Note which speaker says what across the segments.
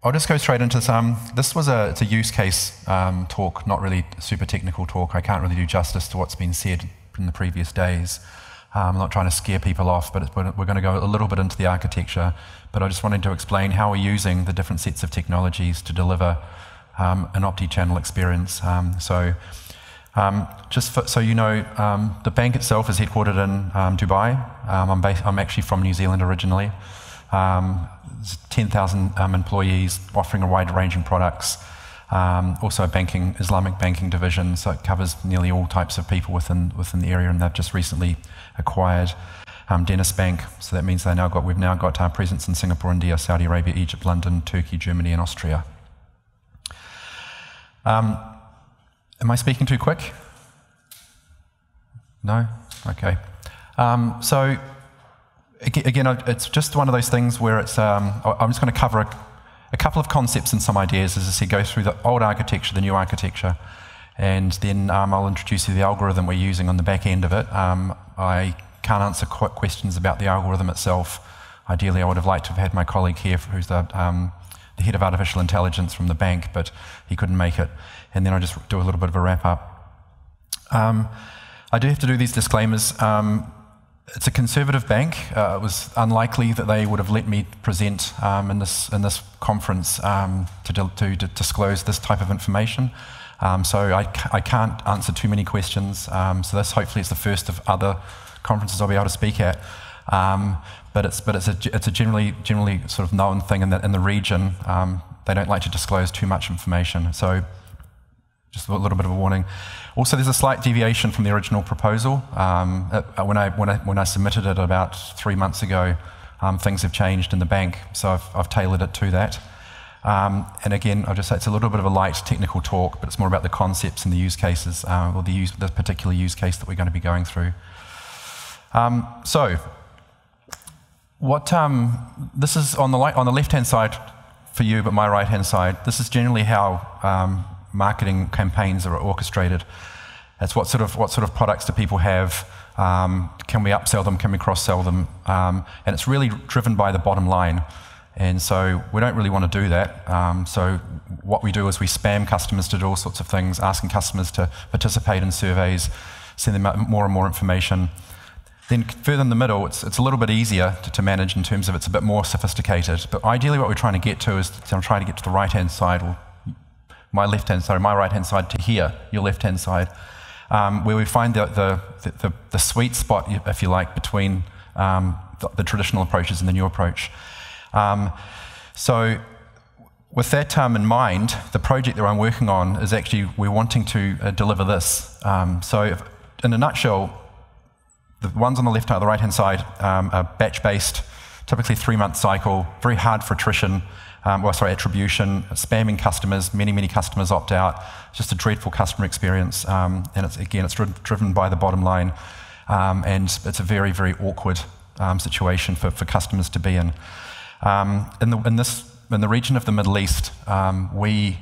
Speaker 1: I'll just go straight into some. This was a, it's a use case um, talk, not really super technical talk. I can't really do justice to what's been said in the previous days. Um, I'm not trying to scare people off, but we're going to go a little bit into the architecture. But I just wanted to explain how we're using the different sets of technologies to deliver um, an omni-channel experience. Um, so um, just for, so you know, um, the bank itself is headquartered in um, Dubai. I'm, based, I'm, actually from New Zealand originally. 10,000 employees offering a wide range of products. Um, also a banking, Islamic banking division, so it covers nearly all types of people within, within the area, and they've just recently acquired um, DenizBank, so that means they now got, we've now got our presence in Singapore, India, Saudi Arabia, Egypt, London, Turkey, Germany, and Austria. Um, am I speaking too quick? No? Okay. Um, so, again, it's just one of those things where it's, um, I'm just going to cover a, a couple of concepts and some ideas, as I said, go through the old architecture, the new architecture, and then um, I'll introduce you the algorithm we're using on the back end of it. Um, I can't answer questions about the algorithm itself. Ideally, I would have liked to have had my colleague here, who's the, um, the head of artificial intelligence from the bank, but he couldn't make it. And then I'll just do a little bit of a wrap up. Um, I do have to do these disclaimers. Um, it's a conservative bank. Uh, it was unlikely that they would have let me present um, in, this, in this conference um, to, to, to, disclose this type of information. Um, so I, I can't answer too many questions. Um, so this hopefully is the first of other conferences I'll be able to speak at. Um, but it's, but it's, a, it's a generally, generally sort of known thing in the, in the region. Um, they don't like to disclose too much information. So just a little bit of a warning. Also, there's a slight deviation from the original proposal. Um, uh, when, I, when, I, when I submitted it about three months ago, um, things have changed in the bank, so I've, I've tailored it to that. Um, and again, I'll just say it's a little bit of a light technical talk, but it's more about the concepts and the use cases, uh, or the, use, the particular use case that we're going to be going through. Um, so, what um, this is on the, on the left-hand side for you, but my right-hand side. This is generally how um, marketing campaigns are orchestrated. It's what sort of what sort of products do people have? Um, can we upsell them? Can we cross-sell them? Um, and it's really driven by the bottom line. And so we don't really want to do that. Um, so what we do is we spam customers to do all sorts of things, asking customers to participate in surveys, send them more and more information. Then further in the middle, it's, it's a little bit easier to, to, manage in terms of it's a bit more sophisticated. But ideally, what we're trying to get to is I'm trying to get to the right hand side, or my left hand side, my right hand side to here, your left hand side, um, where we find the, the, the, the, sweet spot, if you like, between um, the, the, traditional approaches and the new approach. Um, so, with that term in mind, the project that I'm working on is actually we're wanting to uh, deliver this. Um, so, if, in a nutshell, the ones on the left the right hand side um, are batch based, typically three month cycle, very hard for attrition, um, well, sorry, attribution, spamming customers, many, many customers opt out. It's Just a dreadful customer experience. Um, and it's, again, it's driven by the bottom line. Um, and it's a very, very awkward um, situation for, for customers to be in. Um, in, the, in, this, in the region of the Middle East, um, we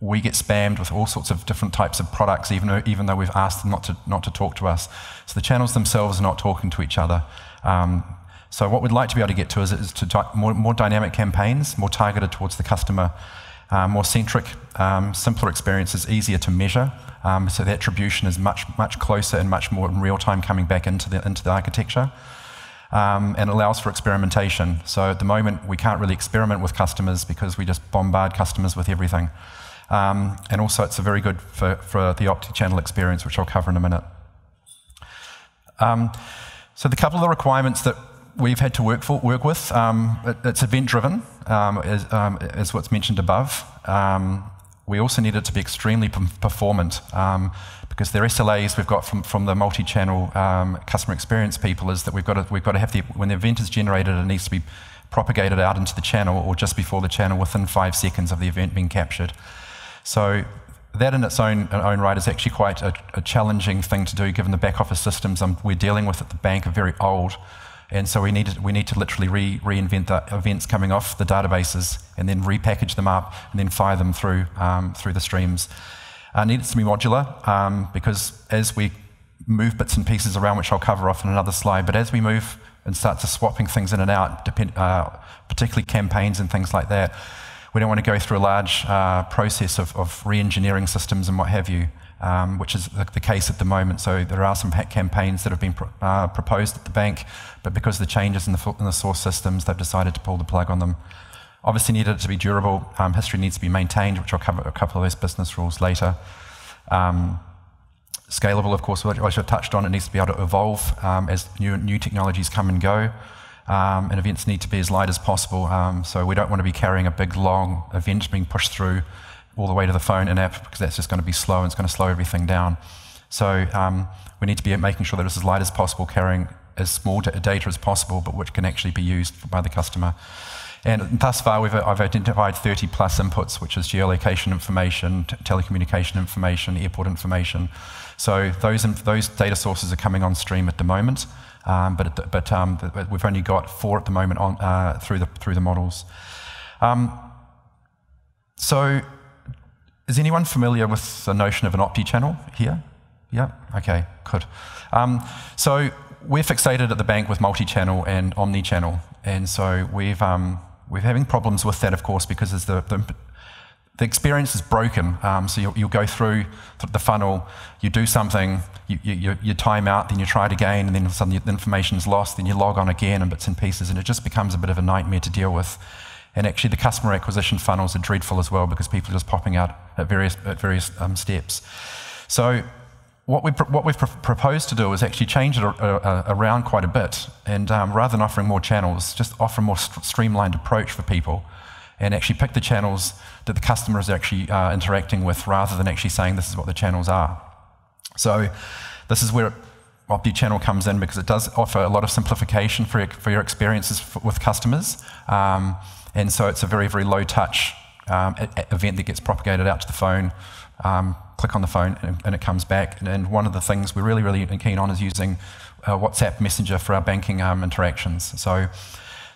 Speaker 1: we get spammed with all sorts of different types of products, even though, even though we've asked them not to, not to talk to us. So the channels themselves are not talking to each other. Um, so what we'd like to be able to get to is, is to more, more, dynamic campaigns, more targeted towards the customer, uh, more centric, um, simpler experiences, easier to measure. Um, so the attribution is much, much closer and much more in real time coming back into the, into the architecture. Um, and allows for experimentation. So at the moment, we can't really experiment with customers because we just bombard customers with everything. Um, and also, it's a very good for, for the omni-channel experience, which I'll cover in a minute. Um, so, the couple of the requirements that we've had to work, for, work with, um, it, it's event-driven, um, as, um, as, what's mentioned above. Um, we also need it to be extremely performant because the SLAs we've got from, from the multi-channel customer experience people is that we've got to, we've got to have the, when the event is generated, it needs to be propagated out into the channel or just before the channel within five seconds of the event being captured. So that in its own, own right is actually quite a, a, challenging thing to do given the back office systems um, we're dealing with at the bank are very old. And so we need to, we need to literally re, reinvent the events coming off the databases and then repackage them up and then fire them through, um, through the streams. Uh, it needs to be modular um, because as we move bits and pieces around, which I'll cover off in another slide, but as we move and start to swapping things in and out, depend, uh, particularly campaigns and things like that, We don't want to go through a large uh, process of, of re engineering systems and what have you, um, which is the, the, case at the moment. So there are some campaigns that have been pro uh, proposed at the bank, but because of the changes in the, in the, source systems, they've decided to pull the plug on them. Obviously, needed it to be durable. Um, history needs to be maintained, which I'll cover a couple of those business rules later. Um, scalable, of course, which I've touched on, it needs to be able to evolve um, as new, new technologies come and go. Um, and events need to be as light as possible. Um, so we don't want to be carrying a big, long event being pushed through all the way to the phone and app because that's just going to be slow and it's going to slow everything down. So um, we need to be making sure that it's as light as possible, carrying as small data as possible, but which can actually be used by the customer. And thus far, we've, I've identified 30 plus inputs, which is geolocation information, telecommunication information, airport information. So those, those data sources are coming on stream at the moment. Um, but, but, um, we've only got four at the moment on, uh, through, the, through the models. Um, so, is anyone familiar with the notion of an opti channel here? Yeah? Okay, good. Um, so, we're fixated at the bank with multi channel and omni channel. And so, we've, um, we're having problems with that, of course, because the, the the experience is broken. Um, so you'll, you'll, go through the funnel, you do something, you, you, you, time out, then you try it again, and then all of a sudden the information is lost, then you log on again in bits and pieces, and it just becomes a bit of a nightmare to deal with. And actually, the customer acquisition funnels are dreadful as well because people are just popping out at various, at various um, steps. So, what, we what we've pr proposed to do is actually change it around quite a bit, and um, rather than offering more channels, just offer a more st streamlined approach for people and actually pick the channels that the customer is actually uh, interacting with rather than actually saying this is what the channels are. So this is where OptiChannel comes in because it does offer a lot of simplification for your, for your experiences with customers. Um, and so it's a very, very low touch um, event that gets propagated out to the phone. Um, click on the phone and, it comes back. And, one of the things we're really, really keen on is using uh, WhatsApp Messenger for our banking um, interactions. So,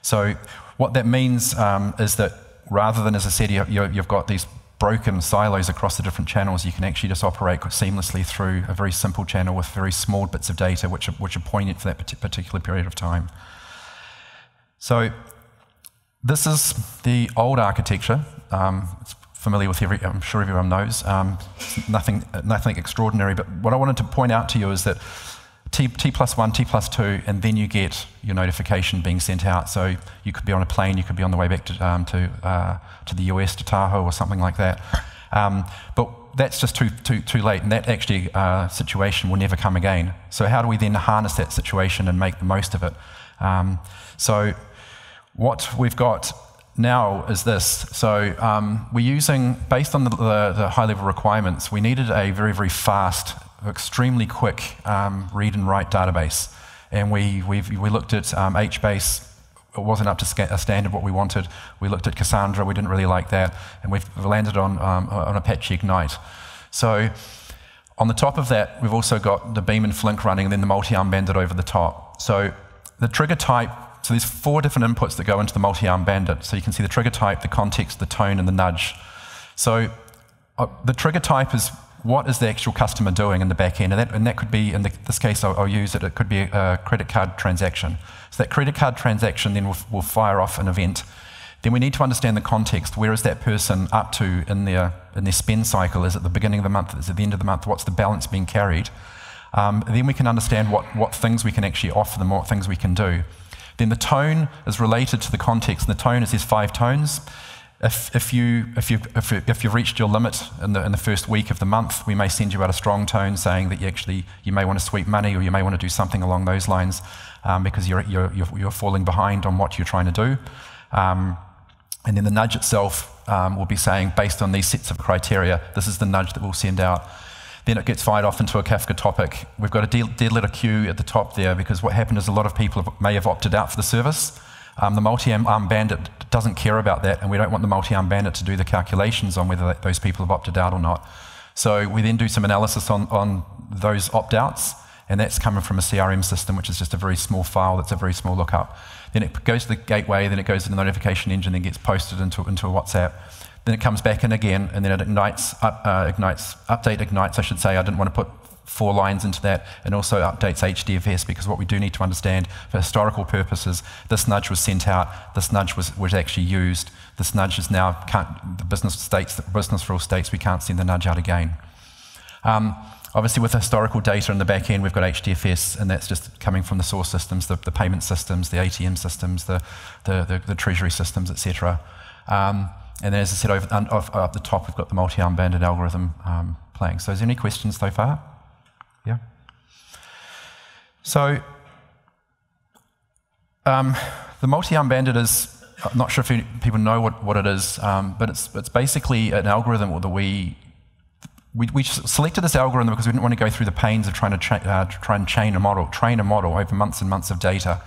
Speaker 1: so what that means um, is that rather than, as I said, you, you've got these broken silos across the different channels, you can actually just operate seamlessly through a very simple channel with very small bits of data which are, which are poignant for that particular period of time. So this is the old architecture. Um, it's familiar with every, I'm sure everyone knows. Um, nothing, nothing extraordinary, but what I wanted to point out to you is that T, T plus one, T plus two, and then you get your notification being sent out. So you could be on a plane, you could be on the way back to, um, to, uh, to the US, to Tahoe, or something like that. Um, but that's just too, too, too late, and that actually uh, situation will never come again. So how do we then harness that situation and make the most of it? Um, so what we've got now is this. So um, we're using, based on the, the, the high-level requirements, we needed a very, very fast extremely quick um, read and write database. And we, we looked at um, HBase. It wasn't up to a standard what we wanted. We looked at Cassandra. We didn't really like that. And we've landed on, um, on Apache Ignite. So on the top of that, we've also got the Beam and Flink running and then the multi-arm over the top. So the trigger type, so there's four different inputs that go into the multi-arm bandit. So you can see the trigger type, the context, the tone, and the nudge. So uh, the trigger type is what is the actual customer doing in the back end? And that, and that could be, in the, this case, I'll, I'll, use it, it could be a credit card transaction. So that credit card transaction then will, will fire off an event. Then we need to understand the context. Where is that person up to in their, in their spend cycle? Is it the beginning of the month? Is it the end of the month? What's the balance being carried? Um, then we can understand what, what things we can actually offer them, what things we can do. Then the tone is related to the context. And the tone is these five tones. If, if, you, if, you, if, you, if you've reached your limit in the, in the first week of the month, we may send you out a strong tone saying that you actually you may want to sweep money or you may want to do something along those lines um, because you're, you're, you're, you're, falling behind on what you're trying to do. Um, and then the nudge itself um, will be saying, based on these sets of criteria, this is the nudge that we'll send out. Then it gets fired off into a Kafka topic. We've got a dead letter queue at the top there because what happened is a lot of people may have opted out for the service. Um, the multi-arm bandit doesn't care about that, and we don't want the multi-arm bandit to do the calculations on whether those people have opted out or not. So we then do some analysis on, on those opt-outs, and that's coming from a CRM system, which is just a very small file that's a very small lookup. Then it goes to the gateway, then it goes to the notification engine, then gets posted into, into a WhatsApp. Then it comes back in again, and then it ignites, uh, ignites, update ignites, I should say. I didn't want to put four lines into that and also updates HDFS because what we do need to understand for historical purposes, this nudge was sent out, this nudge was, was actually used. this nudge is now the business states, the business rule states we can't send the nudge out again. Um, obviously, with historical data in the back end, we've got HDFS, and that's just coming from the source systems, the, the payment systems, the ATM systems, the, the, the, the treasury systems, etc. Um, and then, as I said, over, up, up the top, we've got the multi-arm bandit algorithm um, playing. So, is there any questions so far? Yeah. So, um, the multi-arm bandit is, I'm not sure if people know what, what it is, um, but it's, it's basically an algorithm that we, we, we, selected this algorithm because we didn't want to go through the pains of trying to, uh, try and chain a model, train a model over months and months of data.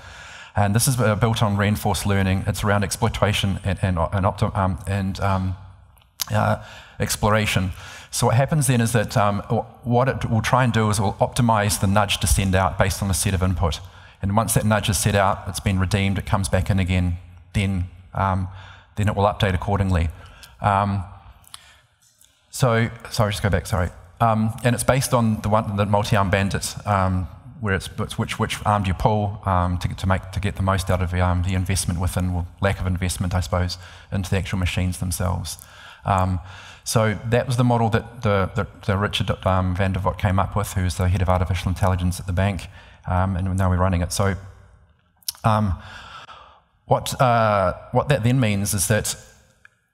Speaker 1: And this is built on reinforced learning. It's around exploitation and, and, and, um, and um, uh, exploration. So what happens then is that um, what it will try and do is it will optimize the nudge to send out based on a set of input. And once that nudge is set out, it's been redeemed, it comes back in again, then, um, then it will update accordingly. Um, so, sorry, just go back, sorry. Um, and it's based on the, one, the multi-arm bandit, um, where it's, it's, which, which arm do you pull um, to, to, make, to get the most out of the, um, the investment within, well, lack of investment, I suppose, into the actual machines themselves. so that was the model that the Richard um, van der Vogt came up with, who's the head of artificial intelligence at the bank um, and now we're running it. So um, what, uh, what that then means is that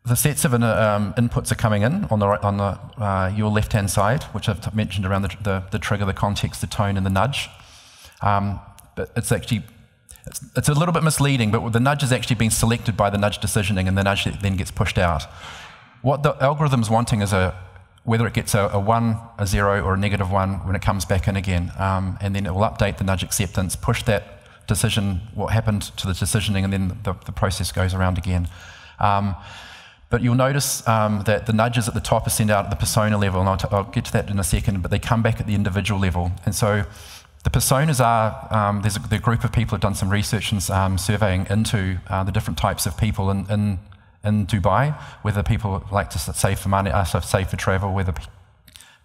Speaker 1: the sets of um, inputs are coming in on the, on the uh, your left-hand side, which I've mentioned around the, the, the, trigger, the context, the tone, and the nudge. Um, but it's actually it's, it's, a little bit misleading, but the nudge is actually being selected by the nudge decisioning, and the nudge then gets pushed out. What the algorithm's wanting is a whether it gets a, a, 1, a 0, or a negative 1 when it comes back in again. Um, and then it will update the nudge acceptance, push that decision, what happened to the decisioning, and then the, the process goes around again. But you'll notice um, that the nudges at the top are sent out at the persona level, and I'll, I'll, get to that in a second, but they come back at the individual level. And so the personas are, um, there's a, group of people have done some research and um, surveying into uh, the different types of people in, in in Dubai, whether people like to save for money, uh, save for travel, whether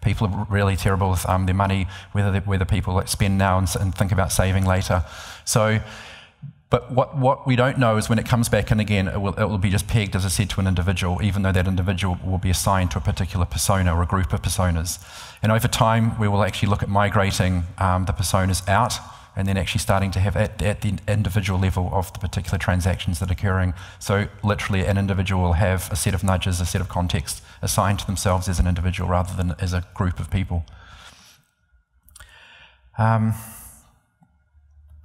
Speaker 1: people are really terrible with um, their money, whether, whether people like spend now and, and, think about saving later. So, but what, what we don't know is when it comes back in again, it will, it will be just pegged, as I said, to an individual, even though that individual will be assigned to a particular persona or a group of personas. And over time, we will actually look at migrating um, the personas out and then actually starting to have at, at, the individual level of the particular transactions that are occurring. So literally an individual will have a set of nudges, a set of context assigned to themselves as an individual rather than as a group of people. Um,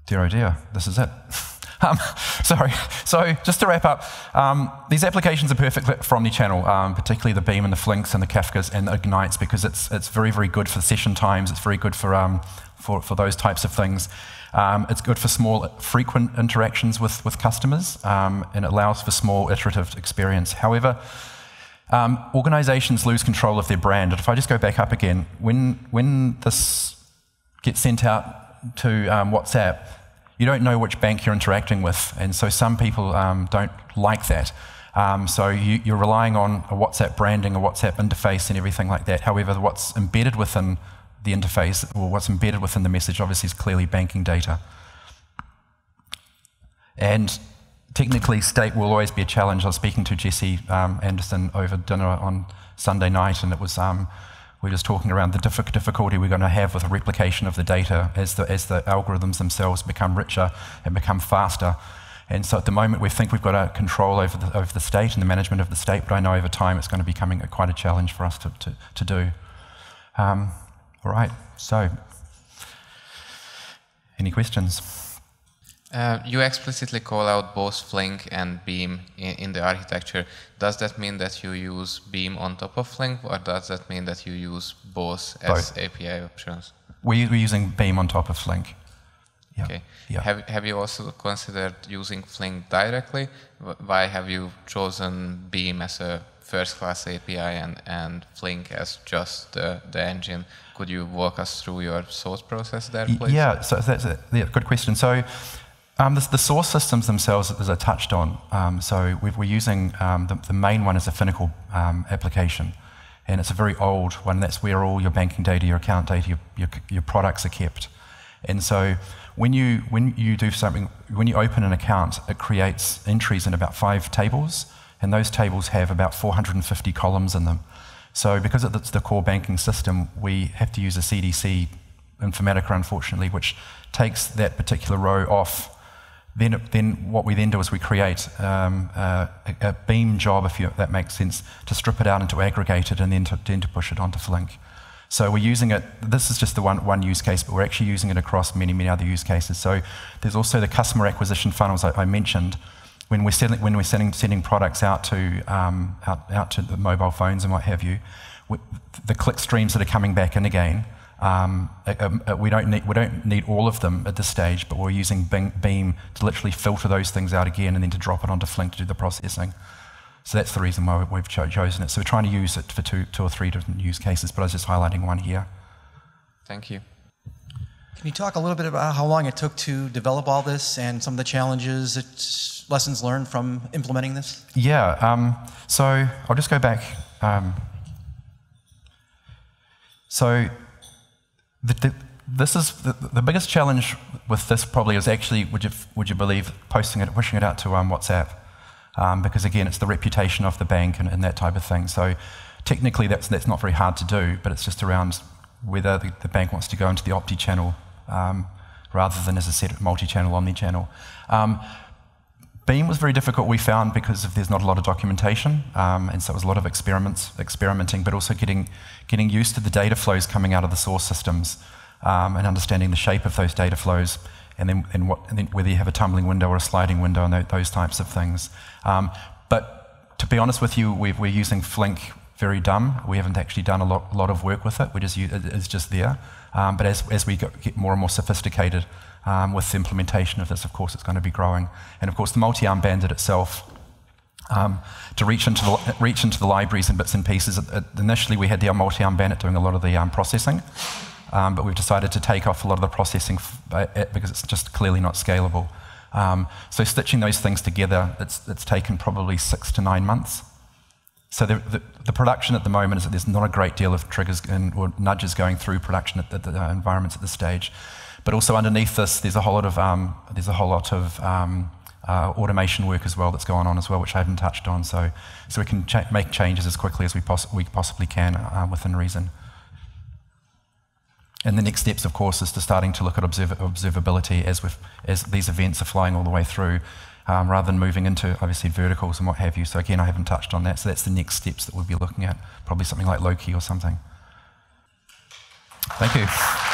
Speaker 1: dear oh dear, this is it. Um, sorry. So just to wrap up, um, these applications are perfect for omni-channel, um, particularly the Beam and the Flinks and the Kafkas and the Ignites because it's, it's very, very good for session times. It's very good for um, for, for those types of things. Um, it's good for small, frequent interactions with, with customers, um, and it allows for small, iterative experience. However, organizations lose control of their brand. And if I just go back up again, when, when this gets sent out to WhatsApp, you don't know which bank you're interacting with, and so some people um, don't like that. Um, so you, are relying on a WhatsApp branding, a WhatsApp interface, and everything like that. However, what's embedded within the interface, or what's embedded within the message, obviously, is clearly banking data. And technically, state will always be a challenge. I was speaking to Jesse um, Anderson over dinner on Sunday night, and it was um, we were just talking around the difficulty we're going to have with replication of the data as the, as the algorithms themselves become richer and become faster. And so at the moment, we think we've got a control over the, over the state and the management of the state, but I know over time it's going to be becoming quite a challenge for us to, to, to do. Um, all right, so any questions?
Speaker 2: Uh, you explicitly call out both Flink and Beam in, in, the architecture. Does that mean that you use Beam on top of Flink, or does that mean that you use both as. API options?
Speaker 1: We, we're using Beam on top of Flink.
Speaker 2: Yeah. Okay. Yeah. Have, have you also considered using Flink directly? Why have you chosen Beam as a first-class API and, and Flink as just the, the engine could you walk us through your source process there, please?
Speaker 1: Yeah, so that's a yeah, good question. So um, the, the, source systems themselves, as I touched on, um, so we are using um, the, the, main one is a Finacle um, application, and it's a very old one. That's where all your banking data, your account data, your, your, your products are kept. And so when you when you do something, when you open an account, it creates entries in about five tables and those tables have about 450 columns in them. So because it's the core banking system, we have to use a CDC Informatica, unfortunately, which takes that particular row off. Then, then what we then do is we create um, a, a, beam job, if, you, if, that makes sense, to strip it out and to aggregate it and then to, then to push it onto Flink. So we're using it, this is just the one, one use case, but we're actually using it across many, many other use cases. So there's also the customer acquisition funnels I, I mentioned. When we're, sending, when we're sending, sending products out to, um, out, out to the mobile phones and what have you, we, the click streams that are coming back in again, um, uh, uh, we, don't need, we don't need all of them at this stage, but we're using Beam to literally filter those things out again and then to drop it onto Flink to do the processing. So that's the reason why we've cho chosen it. So we're trying to use it for two, two or three different use cases, but I was just highlighting one here.
Speaker 2: Thank you.
Speaker 3: Can you talk a little bit about how long it took to develop all this and some of the challenges, that, lessons learned from implementing this?
Speaker 1: Yeah. Um, so I'll just go back. Um, so the, the, this is the, the, biggest challenge with this probably is actually would you would you believe posting it pushing it out to um, WhatsApp. Um, because again it's the reputation of the bank and, and, that type of thing. So technically that's that's not very hard to do but it's just around whether the, the bank wants to go into the opti channel um, rather than as I said multi-channel omni-channel. Um, Beam was very difficult, we found, because there's not a lot of documentation, um, and so it was a lot of experiments, experimenting, but also getting, getting used to the data flows coming out of the source systems um, and understanding the shape of those data flows, and then, and what, and then whether you have a tumbling window or a sliding window and those types of things. Um, but to be honest with you, we are using Flink very dumb. We haven't actually done a lot, lot of work with it. We just use, it's just there. Um, but as, as we get more and more sophisticated, um, with the implementation of this, of course, it's going to be growing. And of course, the multi-arm bandit itself, um, to reach into, the, reach into the libraries and bits and pieces. Initially, we had the multi-arm bandit doing a lot of the um, processing, um, but we've decided to take off a lot of the processing uh, because it's just clearly not scalable. Um, so stitching those things together, it's, it's taken probably six to nine months. So the, the, the, production at the moment is that there's not a great deal of triggers and, or nudges going through production at the, the environments at this stage. But also underneath this, there's a whole lot of, um, there's a whole lot of um, uh, automation work as well that's going on as well, which I haven't touched on. So, so we can make changes as quickly as we, poss we possibly can uh, within reason. And the next steps, of course, is to starting to look at observ observability as, as these events are flying all the way through, um, rather than moving into obviously verticals and what have you. So again, I haven't touched on that. So that's the next steps that we'll be looking at, probably something like Loki or something. Thank you.